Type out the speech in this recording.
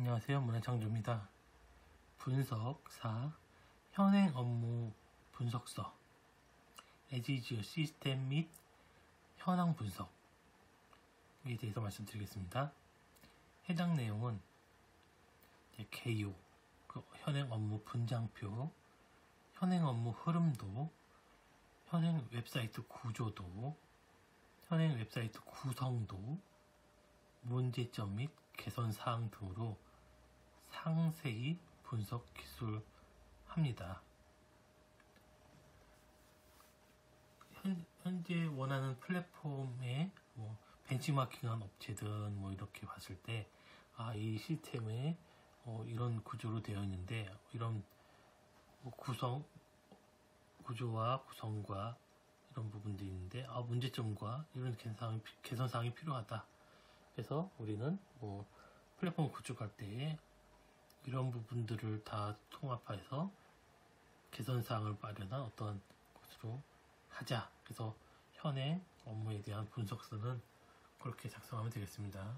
안녕하세요. 문화창조입니다. 분석 4. 현행 업무 분석서 AS-IS 시스템 및 현황 분석에 대해서 말씀드리겠습니다. 해당 내용은 개요, 그 현행 업무 분장표, 현행 업무 흐름도, 현행 웹사이트 구조도, 현행 웹사이트 구성도, 문제점 및 개선 사항 등으로 상세히 분석 기술합니다. 현, 현재 원하는 플랫폼에 뭐 벤치마킹한 업체든 뭐 이렇게 봤을 때, 아, 이 시스템에 어, 이런 구조로 되어 있는데, 이런 뭐 구성, 구조와 구성과 이런 부분도 있는데, 아, 문제점과 이런 개선, 개선 사항이 필요하다. 그래서 우리는 뭐 플랫폼 구축할 때에 이런 부분들을 다 통합해서 개선사항을 마련한 어떤 것으로 하자. 그래서 현행 업무에 대한 분석서는 그렇게 작성하면 되겠습니다.